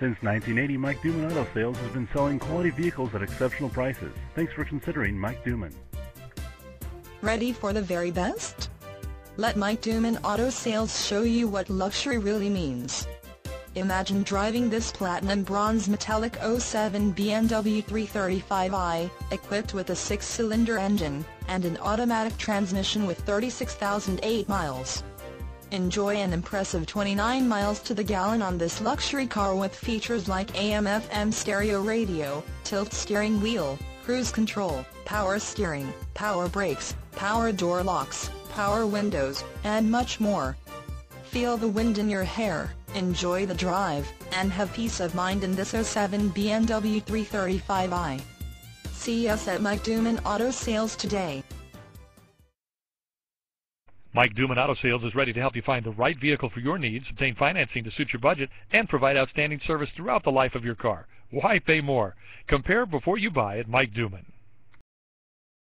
Since 1980, Mike Duman Auto Sales has been selling quality vehicles at exceptional prices. Thanks for considering Mike Duman. Ready for the very best? Let Mike Duman Auto Sales show you what luxury really means. Imagine driving this platinum bronze metallic 07 BMW 335i, equipped with a six-cylinder engine, and an automatic transmission with 36,008 miles. Enjoy an impressive 29 miles to the gallon on this luxury car with features like AM-FM stereo radio, tilt steering wheel, cruise control, power steering, power brakes, power door locks, power windows, and much more. Feel the wind in your hair, enjoy the drive, and have peace of mind in this 07 BMW 335i. See us at Mike Duman Auto Sales today. Mike Duman Auto Sales is ready to help you find the right vehicle for your needs, obtain financing to suit your budget, and provide outstanding service throughout the life of your car. Why pay more? Compare before you buy at Mike Duman.